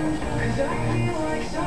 Cause I feel like